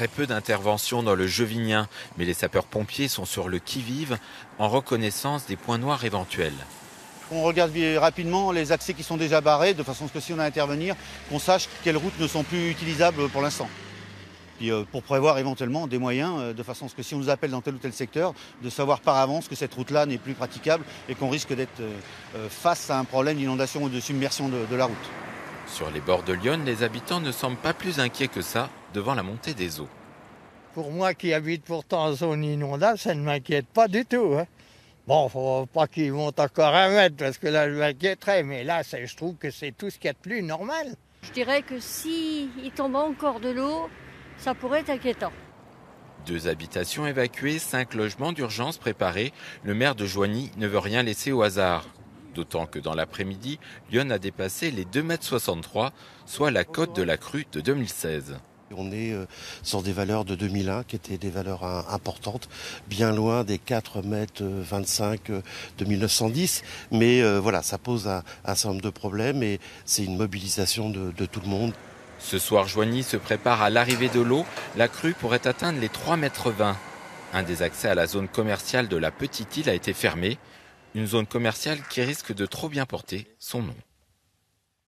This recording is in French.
Très peu d'interventions dans le Jevinien, mais les sapeurs-pompiers sont sur le qui-vive en reconnaissance des points noirs éventuels. On regarde rapidement les accès qui sont déjà barrés, de façon que si on a à intervenir, qu'on sache quelles routes ne sont plus utilisables pour l'instant. Puis euh, pour prévoir éventuellement des moyens, euh, de façon que si on nous appelle dans tel ou tel secteur, de savoir par avance que cette route-là n'est plus praticable et qu'on risque d'être euh, face à un problème d'inondation ou de submersion de la route. Sur les bords de Lyon, les habitants ne semblent pas plus inquiets que ça devant la montée des eaux. Pour moi qui habite pourtant en zone inondable, ça ne m'inquiète pas du tout. Hein. Bon, faut pas qu'ils montent encore un mètre parce que là, je m'inquiéterais. Mais là, je trouve que c'est tout ce qu'il y a de plus normal. Je dirais que s'il il tombe encore de l'eau, ça pourrait être inquiétant. Deux habitations évacuées, cinq logements d'urgence préparés. Le maire de Joigny ne veut rien laisser au hasard. D'autant que dans l'après-midi, Lyon a dépassé les 2,63 m, soit la cote de la crue de 2016. On est euh, sur des valeurs de 2001 qui étaient des valeurs importantes, bien loin des 4 mètres 25 euh, de 1910. Mais euh, voilà, ça pose un, certain nombre de problèmes et c'est une mobilisation de, de, tout le monde. Ce soir, Joigny se prépare à l'arrivée de l'eau. La crue pourrait atteindre les 3 mètres 20. Un des accès à la zone commerciale de la petite île a été fermé. Une zone commerciale qui risque de trop bien porter son nom.